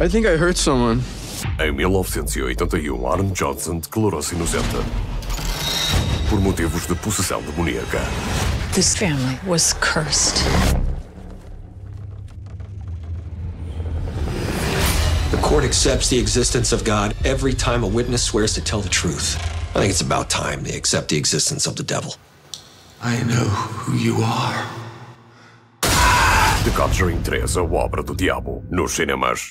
I think I hurt someone. Em 1981, Arne Johnson declarou-se inocente por motivos de possessão demoníaca. This family was cursed. The court accepts the existence of God every time a witness swears to tell the truth. I think it's about time they accept the existence of the devil. I know who you are. The Conjuring 3, a obra do diabo, nos cinemas.